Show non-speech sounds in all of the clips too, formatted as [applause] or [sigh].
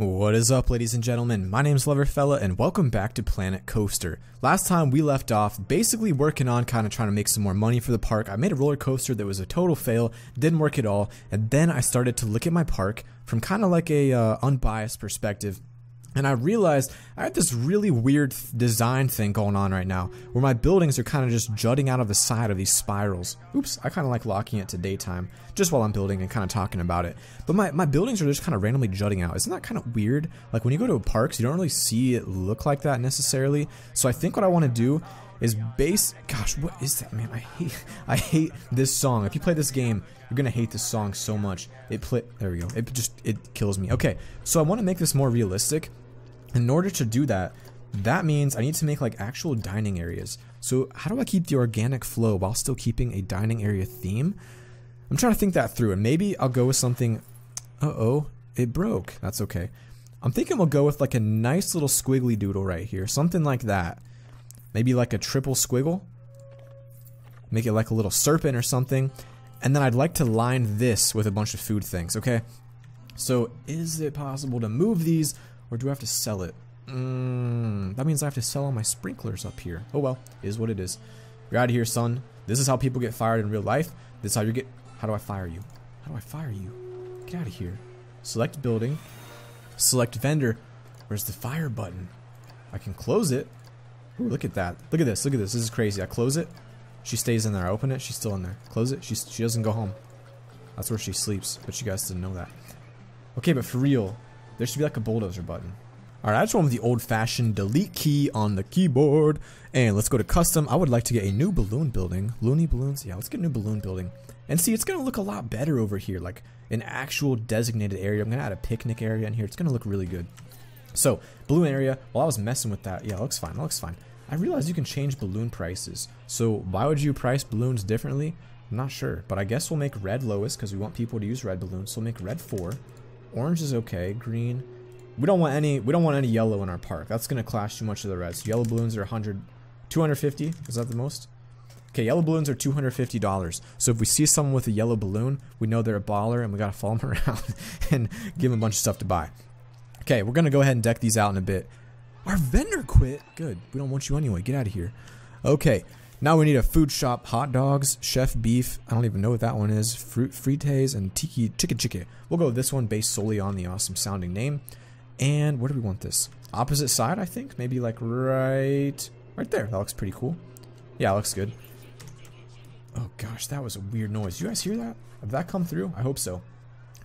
What is up ladies and gentlemen, my name is Loverfella and welcome back to Planet Coaster. Last time we left off basically working on kind of trying to make some more money for the park. I made a roller coaster that was a total fail, didn't work at all, and then I started to look at my park from kind of like a uh, unbiased perspective and I realized I had this really weird design thing going on right now, where my buildings are kind of just jutting out of the side of these spirals. Oops, I kind of like locking it to daytime, just while I'm building and kind of talking about it. But my, my buildings are just kind of randomly jutting out. Isn't that kind of weird? Like when you go to parks, you don't really see it look like that necessarily. So I think what I want to do is base gosh what is that man i hate i hate this song if you play this game you're gonna hate this song so much it play there we go it just it kills me okay so i want to make this more realistic in order to do that, that means I need to make like actual dining areas. So how do I keep the organic flow while still keeping a dining area theme? I'm trying to think that through and maybe I'll go with something, uh-oh, it broke. That's okay. I'm thinking we'll go with like a nice little squiggly doodle right here. Something like that. Maybe like a triple squiggle. Make it like a little serpent or something. And then I'd like to line this with a bunch of food things, okay? So is it possible to move these or do I have to sell it? Mm, that means I have to sell all my sprinklers up here. Oh well, is what it is. You're out of here, son. This is how people get fired in real life. This is how you get... How do I fire you? How do I fire you? Get out of here. Select building. Select vendor. Where's the fire button? I can close it. Ooh, look at that. Look at this. Look at this. This is crazy. I close it. She stays in there. I open it. She's still in there. Close it. She, she doesn't go home. That's where she sleeps. But you guys didn't know that. Okay, but for real, there should be like a bulldozer button. Alright, I just with the old-fashioned delete key on the keyboard. And let's go to custom. I would like to get a new balloon building. Loony balloons? Yeah, let's get a new balloon building. And see, it's going to look a lot better over here. Like an actual designated area. I'm going to add a picnic area in here. It's going to look really good. So, balloon area. While I was messing with that, yeah, it looks fine. It looks fine. I realized you can change balloon prices. So, why would you price balloons differently? I'm not sure. But I guess we'll make red lowest because we want people to use red balloons. So, we'll make red 4. Orange is okay. Green. We don't want any. We don't want any yellow in our park. That's gonna clash too much of the reds. Yellow balloons are 100, 250. Is that the most? Okay, yellow balloons are $250. So if we see someone with a yellow balloon, we know they're a baller and we gotta follow [laughs] them around and give them a bunch of stuff to buy. Okay, we're gonna go ahead and deck these out in a bit. Our vendor quit. Good. We don't want you anyway. Get out of here. Okay, now we need a food shop, hot dogs, chief beef. I don't even know what that one is. Fruit frites and tiki chicken chicken. We'll go with this one based solely on the awesome sounding name. And where do we want this? Opposite side, I think. Maybe like right, right there. That looks pretty cool. Yeah, looks good. Oh gosh, that was a weird noise. You guys hear that? Did that come through? I hope so.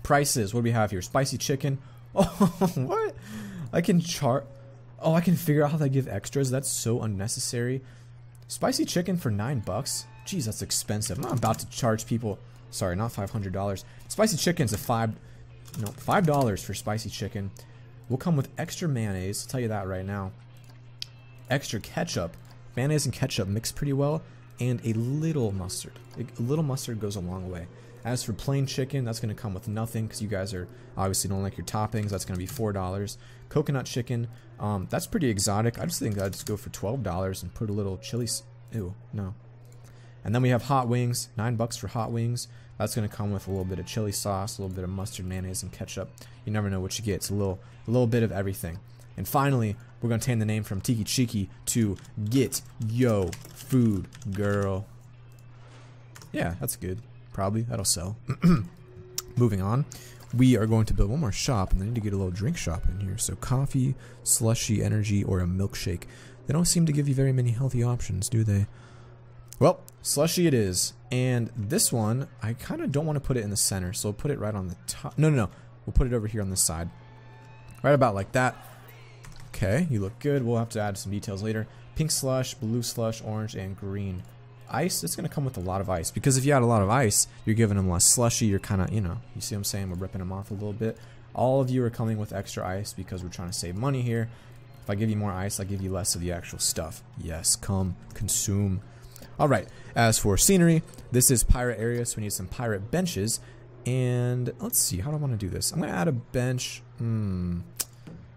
Prices. What do we have here? Spicy chicken. [laughs] Oh, what? I can chart. Oh, I can figure out how they give extras. That's so unnecessary. Spicy chicken for nine bucks? Jeez, that's expensive. I'm not about to charge people. Sorry, not five hundred dollars. Spicy chicken's a five, no, five dollars for spicy chicken. We'll come with extra mayonnaise. I'll tell you that right now. Extra ketchup. Mayonnaise and ketchup mix pretty well, and a little mustard. A little mustard goes a long way. As for plain chicken, that's going to come with nothing because you guys are obviously don't like your toppings. That's going to be $4. Coconut chicken, um, that's pretty exotic. I just think I'd just go for $12 and put a little chili. Ew, no. And then we have hot wings, 9 bucks for hot wings. That's going to come with a little bit of chili sauce, a little bit of mustard, mayonnaise, and ketchup. You never know what you get. It's a little, a little bit of everything. And finally, we're going to change the name from Tiki Chiki to Get Yo Food Girl. Yeah, that's good. Probably. That'll sell. [clears throat] Moving on. We are going to build one more shop, and I need to get a little drink shop in here. So coffee, slushy energy, or a milkshake. They don't seem to give you very many healthy options, do they? Well, slushy it is. And this one, I kind of don't want to put it in the center, so we'll put it right on the top. No, no, no. We'll put it over here on the side. Right about like that. Okay, you look good. We'll have to add some details later. Pink slush, blue slush, orange, and green ice, it's going to come with a lot of ice. Because if you add a lot of ice, you're giving them less slushy. You're kind of, you know, you see what I'm saying? We're ripping them off a little bit. All of you are coming with extra ice because we're trying to save money here. If I give you more ice, I give you less of the actual stuff. Yes, come, consume. Alright, as for scenery, this is pirate area, so we need some pirate benches. And let's see, how do I want to do this? I'm going to add a bench, hmm,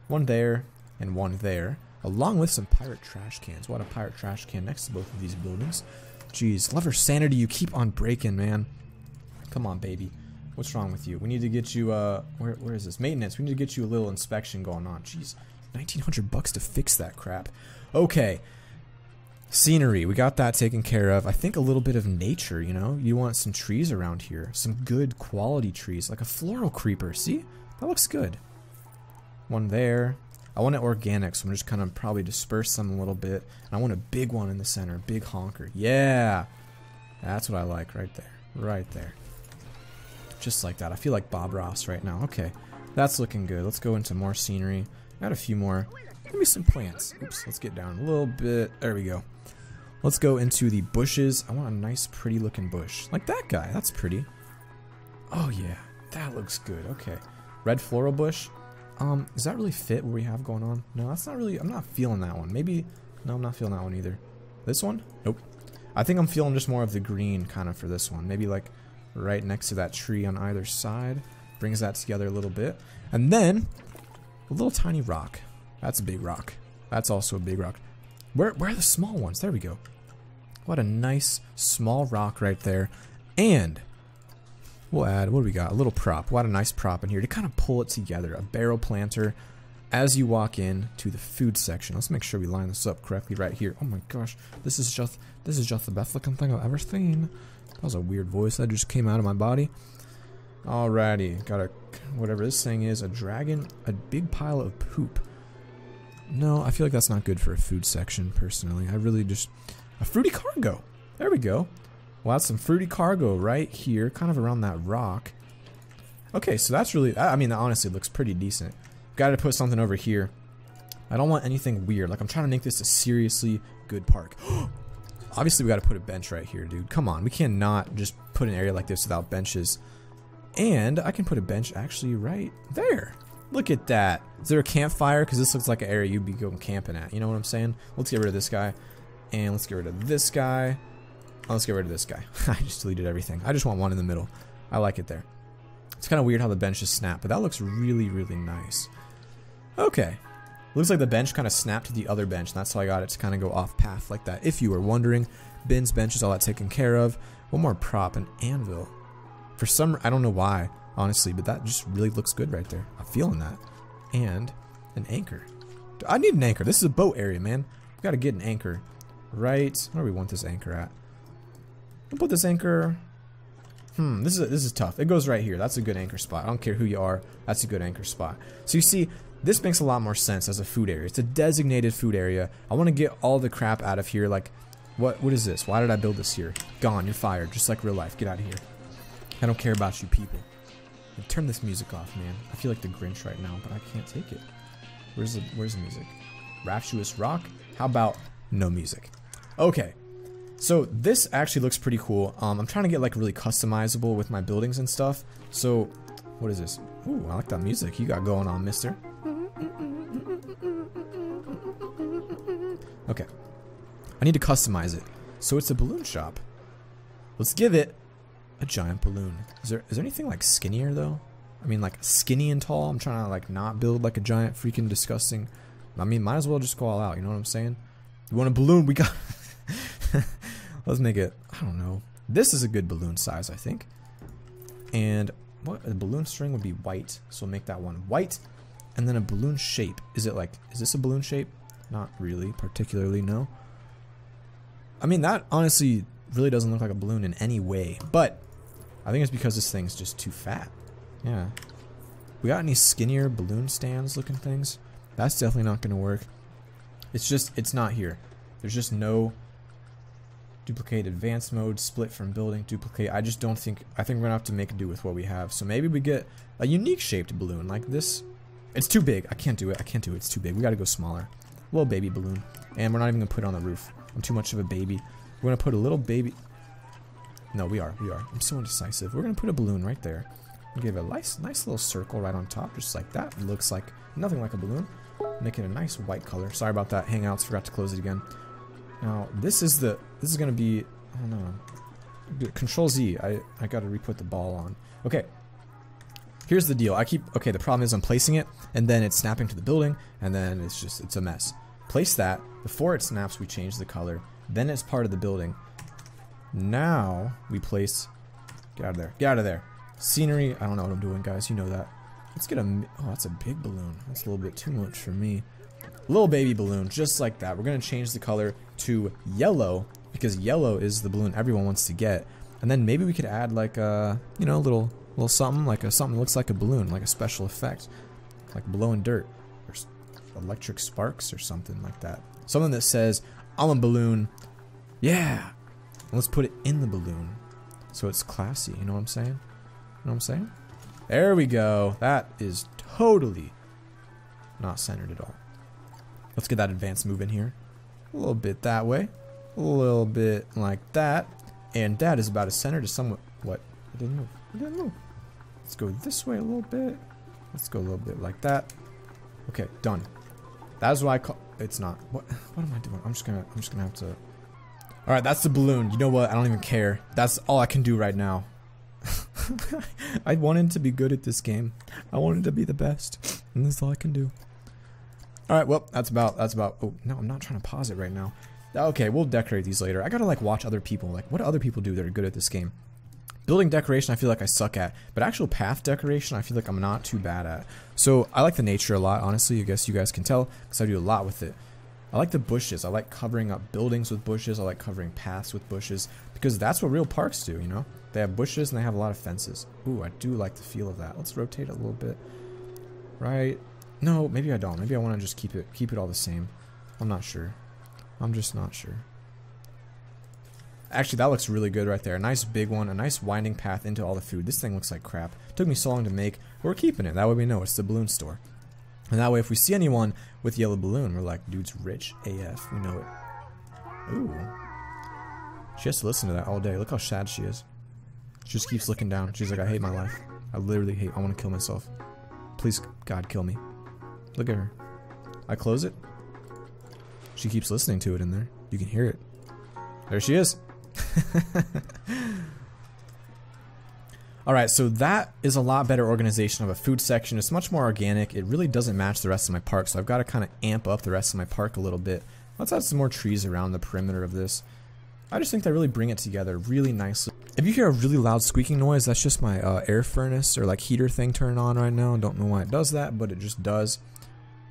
one there and one there, along with some pirate trash cans. What a pirate trash can next to both of these buildings. Jeez, love her sanity you keep on breaking, man. Come on, baby. What's wrong with you? We need to get you, uh, where, where is this? Maintenance. We need to get you a little inspection going on. Jeez. 1900 bucks to fix that crap. Okay. Scenery. We got that taken care of. I think a little bit of nature, you know? You want some trees around here. Some good quality trees. Like a floral creeper. See? That looks good. One there. I want it organic, so I'm just kind of probably disperse them a little bit. And I want a big one in the center. Big honker. Yeah! That's what I like right there. Right there. Just like that. I feel like Bob Ross right now. Okay. That's looking good. Let's go into more scenery. Got a few more. Give me some plants. Oops, let's get down a little bit. There we go. Let's go into the bushes. I want a nice, pretty looking bush. Like that guy. That's pretty. Oh, yeah. That looks good. Okay. Red floral bush. Um, does that really fit what we have going on? No, that's not really... I'm not feeling that one. Maybe... No, I'm not feeling that one either. This one? Nope. I think I'm feeling just more of the green kind of for this one. Maybe like right next to that tree on either side. Brings that together a little bit. And then a little tiny rock. That's a big rock. That's also a big rock. Where, where are the small ones? There we go. What a nice small rock right there. And we'll add, what do we got? A little prop. What a nice prop in here to kind of pull it together. A barrel planter as you walk in to the food section. Let's make sure we line this up correctly right here. Oh my gosh, this is just this is just the best looking thing I've ever seen. That was a weird voice that just came out of my body. Alrighty, got a whatever this thing is, a dragon, a big pile of poop. No, I feel like that's not good for a food section, personally. I really just... A fruity cargo! There we go. Well, that's some fruity cargo right here, kind of around that rock. Okay, so that's really... I mean, honestly looks pretty decent. Got to put something over here. I don't want anything weird. Like, I'm trying to make this a seriously good park. [gasps] Obviously, we got to put a bench right here, dude. Come on, we cannot just put an area like this without benches. And I can put a bench actually right there. Look at that. Is there a campfire? Because this looks like an area you'd be going camping at. You know what I'm saying? Let's get rid of this guy. And let's get rid of this guy. Let's get rid of this guy. [laughs] I just deleted everything. I just want one in the middle. I like it there. It's kind of weird how the bench is snapped, but that looks really, really nice. Okay. Looks like the bench kind of snapped to the other bench, and that's how I got it to kind of go off path like that. If you were wondering, bins, benches, all that taken care of. One more prop, an anvil. For some, I don't know why, honestly, but that just really looks good right there. I'm feeling that. And an anchor. I need an anchor. This is a boat area, man. We gotta get an anchor. Right, where do we want this anchor at? We'll put this anchor... Hmm, this is, this is tough. It goes right here. That's a good anchor spot. I don't care who you are. That's a good anchor spot. So you see, this makes a lot more sense as a food area. It's a designated food area. I want to get all the crap out of here. Like, what? what is this? Why did I build this here? Gone. You're fired. Just like real life. Get out of here. I don't care about you people. Turn this music off, man. I feel like the Grinch right now, but I can't take it. Where's the Where's the music? Rapturous rock. How about no music? Okay. So this actually looks pretty cool. Um, I'm trying to get like really customizable with my buildings and stuff. So, what is this? Ooh, I like that music you got going on, mister. Okay. I need to customize it. So it's a balloon shop. Let's give it a giant balloon. Is there is there anything like skinnier though? I mean like skinny and tall. I'm trying to like not build like a giant freaking disgusting. I mean might as well just go all out. You know what I'm saying? You want a balloon? We got. Let's make it. I don't know. This is a good balloon size, I think. And what a balloon string would be white, so we'll make that one white. And then a balloon shape. Is it like? Is this a balloon shape? Not really, particularly. No. I mean that honestly really doesn't look like a balloon in any way, but I think it's because this thing's just too fat. Yeah. We got any skinnier balloon stands looking things? That's definitely not going to work. It's just, it's not here. There's just no duplicate advanced mode, split from building, duplicate. I just don't think, I think we're to have to make do with what we have. So maybe we get a unique shaped balloon like this. It's too big. I can't do it. I can't do it. It's too big. We got to go smaller. Little baby balloon. And we're not even to put it on the roof. I'm too much of a baby. We're to put a little baby, no, we are. We are. I'm so indecisive. We're to put a balloon right there. Give it a nice, nice little circle right on top, just like that. Looks like nothing like a balloon. Make it a nice white color. Sorry about that. Hangouts. Forgot to close it again. Now, this is the... This is going to be... I don't know. Control Z. I, I got to re-put the ball on. Okay. Here's the deal. I keep... Okay, the problem is I'm placing it, and then it's snapping to the building, and then it's just... It's a mess. Place that. Before it snaps, we change the color. Then it's part of the building. Now we place. Get out of there. Get out of there. Scenery, I don't know what I'm doing, guys. You know that. Let's get a, oh, that's a big balloon. That's a little bit too much for me. Little baby balloon, just like that. We're going to change the color to yellow because yellow is the balloon everyone wants to get. And then maybe we could add like a, you know, a little, little something, like a something that looks like a balloon, like a special effect. Like blowing dirt or electric sparks or something like that. Something that says, I'm a balloon. Yeah. Let's put it in the balloon. So it's classy, you know what I'm saying? You know what I'm saying? There we go. That is totally not centered at all. Let's get that advanced move in here. A little bit that way. A little bit like that. And that is about as centered as somewhat. What? It didn't move. It didn't move. Let's go this way a little bit. Let's go a little bit like that. Okay, done. That's what I call. It's not. What? [laughs] What am I doing? I'm just gonna. I'm just gonna have to. All right, that's the balloon. You know what? I don't even care. That's all I can do right now. [laughs] I wanted to be good at this game. I wanted to be the best, and this is all I can do. All right, well, that's about. That's about. Oh no, I'm not trying to pause it right now. Okay, we'll decorate these later. I gotta like watch other people. Like, what do other people do that are good at this game? Building decoration, I feel like I suck at, but actual path decoration, I feel like I'm not too bad at. So I like the nature a lot, honestly. I guess you guys can tell because I do a lot with it. I like the bushes. I like covering up buildings with bushes. I like covering paths with bushes because that's what real parks do, you know? They have bushes and they have a lot of fences. Ooh, I do like the feel of that. Let's rotate a little bit. Right. No, maybe I don't. Maybe I want to just keep it keep it all the same. I'm not sure. I'm just not sure. Actually, that looks really good right there. A nice big one, a nice winding path into all the food. This thing looks like crap. Took me so long to make. We're keeping it. That way we know it's the balloon store. And that way if we see anyone with yellow balloon, we're like, dude's rich AF. We know it. Ooh. She has to listen to that all day. Look how sad she is. She just keeps looking down. She's like, I hate my life. I literally hate. I want to kill myself. Please, God, kill me. Look at her. I close it. She keeps listening to it in there. You can hear it. There she is. [laughs] Alright, so that is a lot better organization of a food section. It's much more organic. It really doesn't match the rest of my park, so I've got to kind of amp up the rest of my park a little bit. Let's add some more trees around the perimeter of this. I just think they really bring it together really nicely. If you hear a really loud squeaking noise, that's just my uh, air furnace or like heater thing turning on right now. I don't know why it does that, but it just does.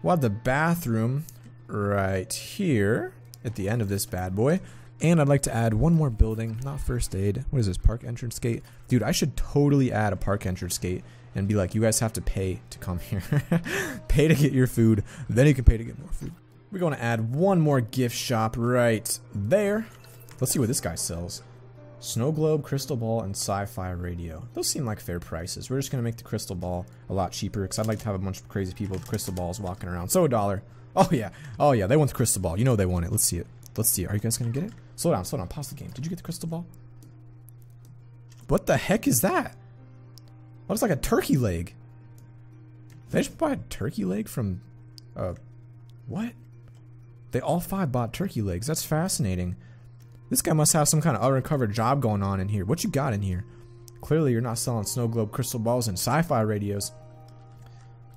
We'll have the bathroom right here at the end of this bad boy. And I'd like to add one more building, not first aid. What is this, park entrance gate? Dude, I should totally add a park entrance gate and be like, you guys have to pay to come here. [laughs] pay to get your food, then you can pay to get more food. We're going to add one more gift shop right there. Let's see what this guy sells. Snow globe, crystal ball, and sci-fi radio. Those seem like fair prices. We're just going to make the crystal ball a lot cheaper because I'd like to have a bunch of crazy people with crystal balls walking around. So a dollar. Oh yeah. Oh yeah, they want the crystal ball. You know they want it. Let's see it. Let's see it. Are you guys going to get it? Slow down, slow down. Pause the game. Did you get the crystal ball? What the heck is that? That Looks like a turkey leg. They just buy a turkey leg from, uh, what? They all five bought turkey legs. That's fascinating. This guy must have some kind of undercover job going on in here. What you got in here? Clearly you're not selling snow globe crystal balls and sci-fi radios.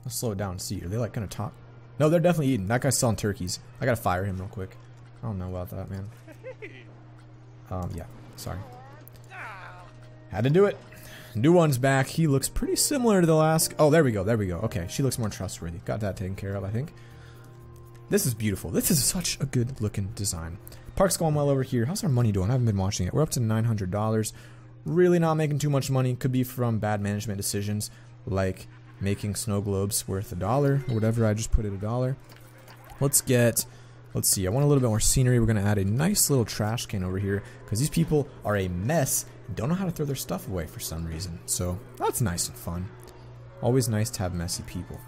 Let's slow it down and see. Are they like gonna talk? No, they're definitely eating. That guy's selling turkeys. I gotta fire him real quick. I don't know about that, man. [laughs] Um, yeah. Sorry. Had to do it. New one's back. He looks pretty similar to the last. Oh, there we go. There we go. Okay, she looks more trustworthy. Got that taken care of, I think. This is beautiful. This is such a good looking design. Park's going well over here. How's our money doing? I haven't been watching it. We're up to $900. Really not making too much money. Could be from bad management decisions, like making snow globes worth a dollar or whatever. I just put it a dollar. Let's get, let's see. I want a little bit more scenery. We're going to add a nice little trash can over here because these people are a mess and don't know how to throw their stuff away for some reason. So that's nice and fun. Always nice to have messy people.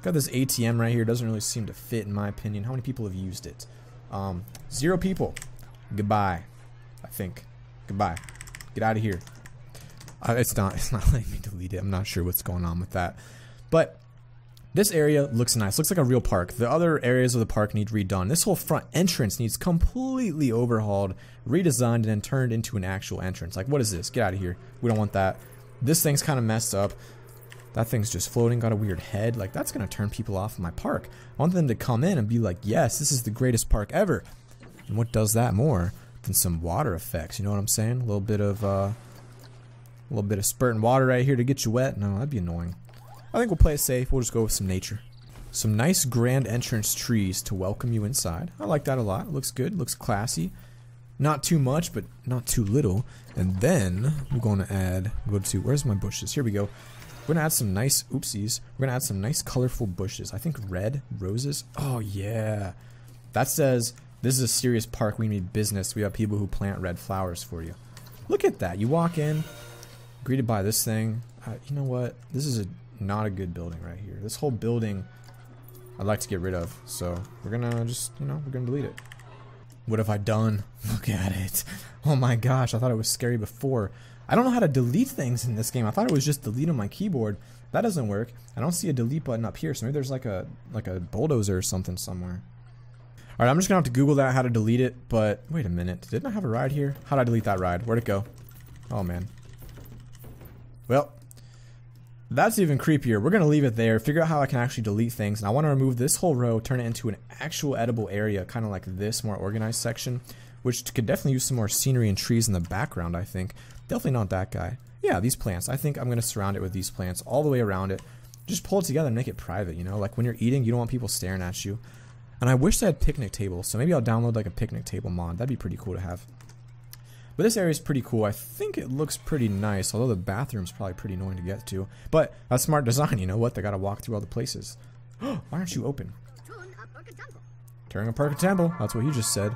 Got this ATM right here. Doesn't really seem to fit in my opinion. How many people have used it? Um, zero people. Goodbye. I think. Goodbye. Get out of here. Uh, it's not. [laughs] It's not letting me delete it. I'm not sure what's going on with that. But this area looks nice. Looks like a real park. The other areas of the park need redone. This whole front entrance needs completely overhauled, redesigned, and then turned into an actual entrance. Like, what is this? Get out of here. We don't want that. This thing's kind of messed up. That thing's just floating, got a weird head. Like, that's going to turn people off my park. I want them to come in and be like, yes, this is the greatest park ever. And what does that more than some water effects? You know what I'm saying? A little bit of, uh, A little bit of spurting water right here to get you wet. No, that'd be annoying. I think we'll play it safe. We'll just go with some nature. Some nice grand entrance trees to welcome you inside. I like that a lot. Looks good. Looks classy. Not too much, but not too little. And then we're going to add, go to, where's my bushes? Here we go. We're to add some nice, oopsies. We're to add some nice colorful bushes. I think red roses. Oh, yeah. That says this is a serious park. We need business. We have people who plant red flowers for you. Look at that. You walk in, greeted by this thing. Uh, you know what? This is a not a good building right here. This whole building I'd like to get rid of. So we're gonna just, you know, we're gonna delete it. What have I done? [laughs] Look at it. Oh my gosh, I thought it was scary before. I don't know how to delete things in this game. I thought it was just delete on my keyboard. That doesn't work. I don't see a delete button up here, so maybe there's like a like a bulldozer or something somewhere. Alright, I'm just gonna have to Google that, how to delete it, but wait a minute. Didn't I have a ride here? How did I delete that ride? Where'd it go? Oh man. Well, that's even creepier. We're to leave it there, figure out how I can actually delete things. And I want to remove this whole row, turn it into an actual edible area, kind of like this more organized section, which could definitely use some more scenery and trees in the background, I think. Definitely not that guy. Yeah, these plants. I think I'm going to surround it with these plants all the way around it. Just pull it together and make it private, you know? Like when you're eating, you don't want people staring at you. And I wish they had picnic tables, so maybe I'll download like a picnic table mod. That'd be pretty cool to have. But this area is pretty cool. I think it looks pretty nice, although the bathroom's probably pretty annoying to get to. But a smart design, you know what? They gotta walk through all the places. [gasps] Why aren't you open? Turn a Perka Temple. That's what he just said.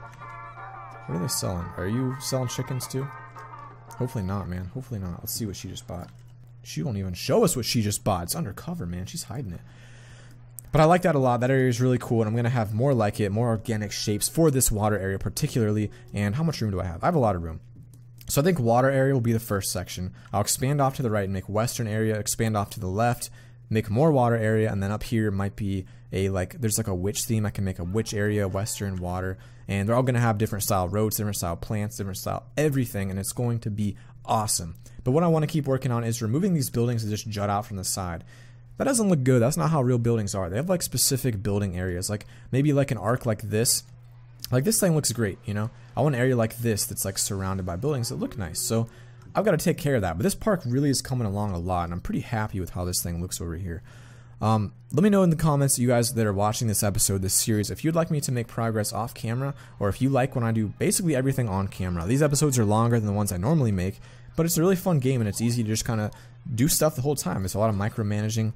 What are they selling? Are you selling chickens too? Hopefully not, man. Hopefully not. Let's see what she just bought. She won't even show us what she just bought. It's undercover, man. She's hiding it. But I like that a lot. That area is really cool, and I'm going to have more like it, more organic shapes for this water area particularly. And how much room do I have? I have a lot of room. So I think water area will be the first section. I'll expand off to the right and make western area, expand off to the left, make more water area, and then up here might be a like there's like a witch theme. I can make a witch area, western water, and they're all gonna have different style roads, different style plants, different style everything, and it's going to be awesome. But what I want to keep working on is removing these buildings that just jut out from the side. That doesn't look good. That's not how real buildings are. They have like specific building areas, like maybe like an arc like this like this thing looks great, you know? I want an area like this that's like surrounded by buildings that look nice. So I've got to take care of that. But this park really is coming along a lot, and I'm pretty happy with how this thing looks over here. Um, let me know in the comments, you guys that are watching this episode, this series, if you'd like me to make progress off camera, or if you like when I do basically everything on camera. These episodes are longer than the ones I normally make, but it's a really fun game, and it's easy to just kind of do stuff the whole time. It's a lot of micromanaging,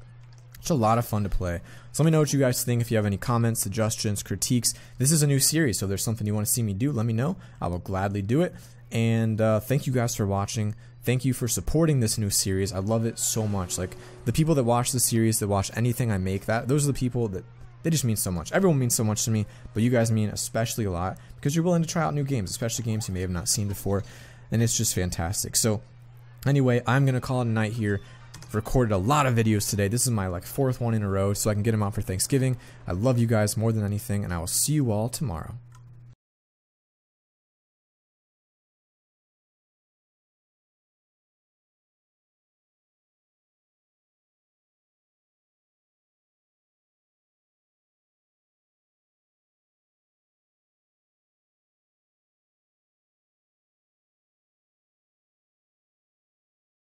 it's a lot of fun to play. So let me know what you guys think. If you have any comments, suggestions, critiques. This is a new series, so if there's something you want to see me do, let me know. I will gladly do it. And uh, thank you guys for watching. Thank you for supporting this new series. I love it so much. Like the people that watch the series, that watch anything I make, that those are the people that they just mean so much. Everyone means so much to me, but you guys mean especially a lot because you're willing to try out new games, especially games you may have not seen before, and it's just fantastic. So anyway, I'm gonna call it a night here recorded a lot of videos today. This is my like fourth one in a row so I can get them out for Thanksgiving. I love you guys more than anything and I will see you all tomorrow.